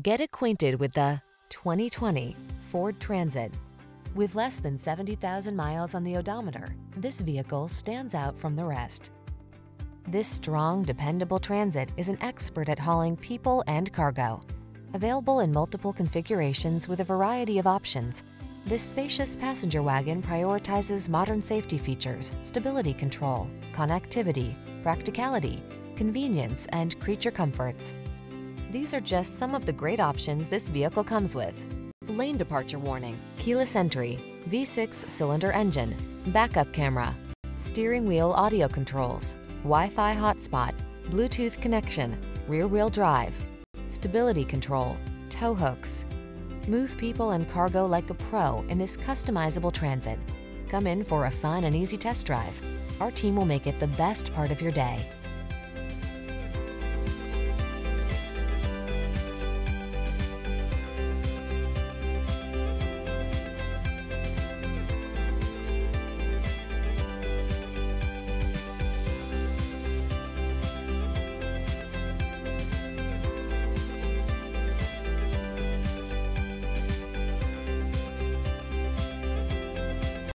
Get acquainted with the 2020 Ford Transit. With less than 70,000 miles on the odometer, this vehicle stands out from the rest. This strong, dependable transit is an expert at hauling people and cargo. Available in multiple configurations with a variety of options, this spacious passenger wagon prioritizes modern safety features, stability control, connectivity, practicality, convenience, and creature comforts. These are just some of the great options this vehicle comes with. Lane departure warning, keyless entry, V6 cylinder engine, backup camera, steering wheel audio controls, Wi-Fi hotspot, Bluetooth connection, rear wheel drive, stability control, tow hooks. Move people and cargo like a pro in this customizable transit. Come in for a fun and easy test drive. Our team will make it the best part of your day.